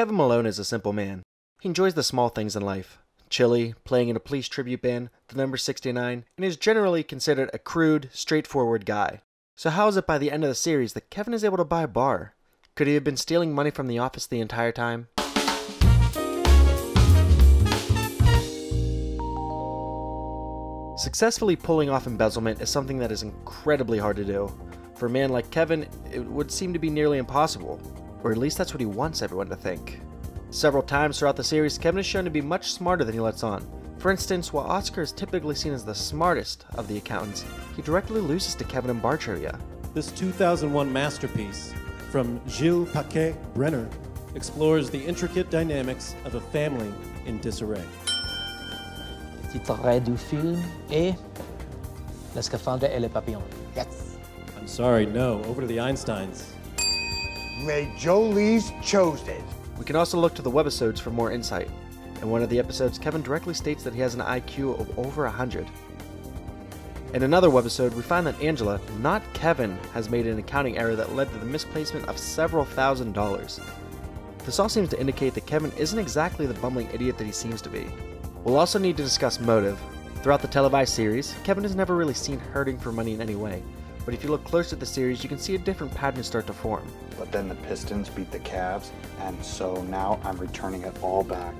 Kevin Malone is a simple man. He enjoys the small things in life. Chili, playing in a police tribute band, the number 69, and is generally considered a crude, straightforward guy. So how is it by the end of the series that Kevin is able to buy a bar? Could he have been stealing money from the office the entire time? Successfully pulling off embezzlement is something that is incredibly hard to do. For a man like Kevin, it would seem to be nearly impossible, or at least that's what he wants everyone to think. Several times throughout the series, Kevin is shown to be much smarter than he lets on. For instance, while Oscar is typically seen as the smartest of the accountants, he directly loses to Kevin in bar trivia. This 2001 masterpiece from Gilles Paquet Brenner explores the intricate dynamics of a family in disarray. Le titre du film est Le scaphandre et le papillon. Yes. I'm sorry, no. Over to the Einsteins. Ray Jolie's chose it. We can also look to the webisodes for more insight. In one of the episodes, Kevin directly states that he has an IQ of over 100. In another webisode, we find that Angela, not Kevin, has made an accounting error that led to the misplacement of several thousand dollars. This all seems to indicate that Kevin isn't exactly the bumbling idiot that he seems to be. We'll also need to discuss motive. Throughout the televised series, Kevin is never really seen hurting for money in any way, but if you look close at the series, you can see a different pattern start to form. But then the Pistons beat the Cavs, and so now I'm returning it all back.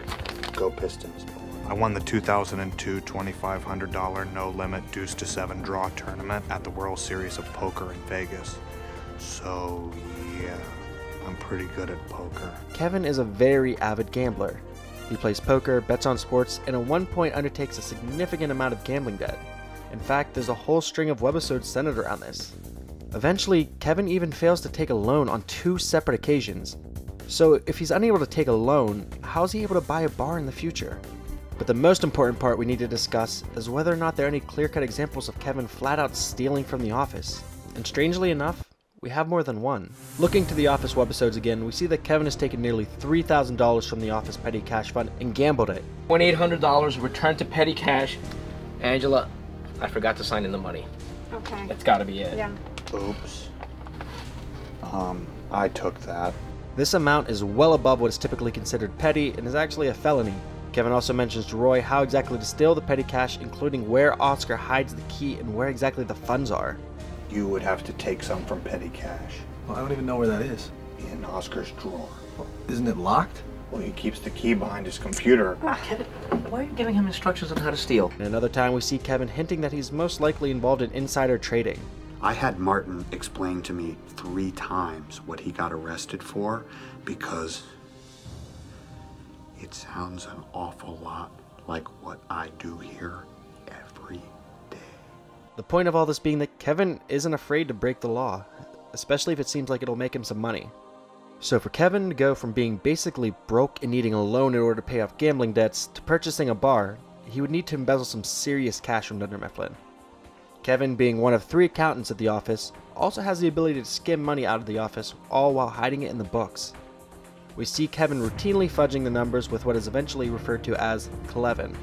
Go Pistons. I won the 2002 $2,500 no limit deuce to seven draw tournament at the World Series of Poker in Vegas. So, yeah, I'm pretty good at poker. Kevin is a very avid gambler. He plays poker, bets on sports, and at one point undertakes a significant amount of gambling debt. In fact, there's a whole string of webisodes centered around this. Eventually, Kevin even fails to take a loan on two separate occasions. So if he's unable to take a loan, how is he able to buy a bar in the future? But the most important part we need to discuss is whether or not there are any clear-cut examples of Kevin flat out stealing from the office. And strangely enough, we have more than one. Looking to the Office webisodes again, we see that Kevin has taken nearly $3,000 from the Office petty cash fund and gambled it. $2,800 returned to petty cash. Angela, I forgot to sign in the money. Okay. That's gotta be it. Yeah. Oops. Um, I took that. This amount is well above what is typically considered petty and is actually a felony. Kevin also mentions to Roy how exactly to steal the petty cash, including where Oscar hides the key and where exactly the funds are. You would have to take some from petty cash Well, I don't even know where that is. in Oscar's drawer. Isn't it locked? Well, he keeps the key behind his computer. Ah, Kevin, why are you giving him instructions on how to steal? And another time we see Kevin hinting that he's most likely involved in insider trading. I had Martin explain to me three times what he got arrested for because it sounds an awful lot like what I do here every day. The point of all this being that Kevin isn't afraid to break the law, especially if it seems like it'll make him some money. So for Kevin to go from being basically broke and needing a loan in order to pay off gambling debts to purchasing a bar, he would need to embezzle some serious cash from Dunder Mifflin. Kevin, being one of three accountants at the office, also has the ability to skim money out of the office, all while hiding it in the books. We see Kevin routinely fudging the numbers with what is eventually referred to as Keleven.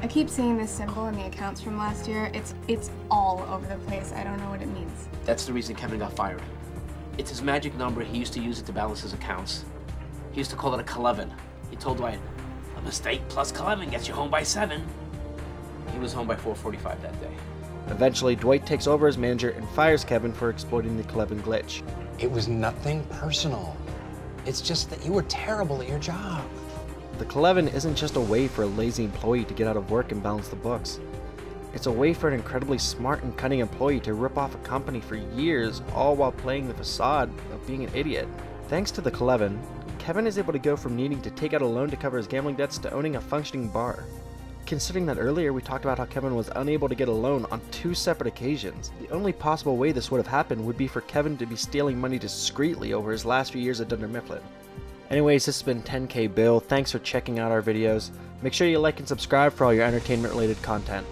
I keep seeing this symbol in the accounts from last year. It's it's all over the place. I don't know what it means. That's the reason Kevin got fired. It's his magic number. He used to use it to balance his accounts. He used to call it a Keleven. He told Dwight, a mistake plus Keleven gets you home by 7. He was home by 4.45 that day. Eventually, Dwight takes over as manager and fires Kevin for exploiting the Keleven glitch. It was nothing personal. It's just that you were terrible at your job. The Keleven isn't just a way for a lazy employee to get out of work and balance the books. It's a way for an incredibly smart and cunning employee to rip off a company for years, all while playing the facade of being an idiot. Thanks to the Keleven, Kevin is able to go from needing to take out a loan to cover his gambling debts to owning a functioning bar. Considering that earlier we talked about how Kevin was unable to get a loan on two separate occasions, the only possible way this would have happened would be for Kevin to be stealing money discreetly over his last few years at Dunder Mifflin. Anyways, this has been 10k Bill. Thanks for checking out our videos. Make sure you like and subscribe for all your entertainment related content.